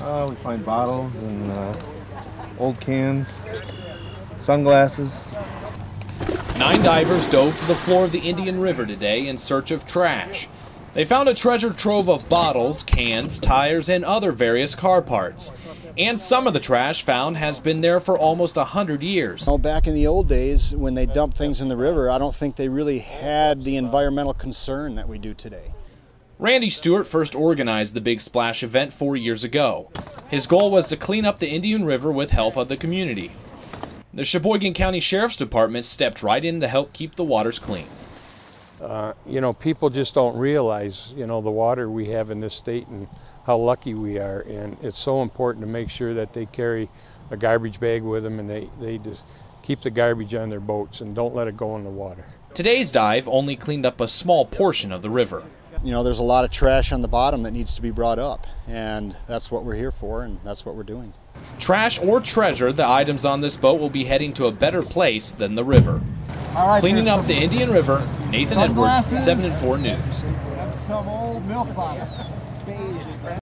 Uh, we find bottles and uh, old cans, sunglasses. Nine divers dove to the floor of the Indian River today in search of trash. They found a treasure trove of bottles, cans, tires, and other various car parts. And some of the trash found has been there for almost a hundred years. Well, back in the old days, when they dumped things in the river, I don't think they really had the environmental concern that we do today. Randy Stewart first organized the Big Splash event four years ago. His goal was to clean up the Indian River with help of the community. The Cheboygan County Sheriff's Department stepped right in to help keep the waters clean. Uh, you know, people just don't realize, you know, the water we have in this state and how lucky we are. And it's so important to make sure that they carry a garbage bag with them and they, they just keep the garbage on their boats and don't let it go in the water. Today's dive only cleaned up a small portion of the river. You know, there's a lot of trash on the bottom that needs to be brought up, and that's what we're here for, and that's what we're doing. Trash or treasure, the items on this boat will be heading to a better place than the river. Cleaning up the Indian River, Nathan Edwards, 7 and 4 News. Some old milk bottles.